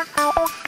Ow.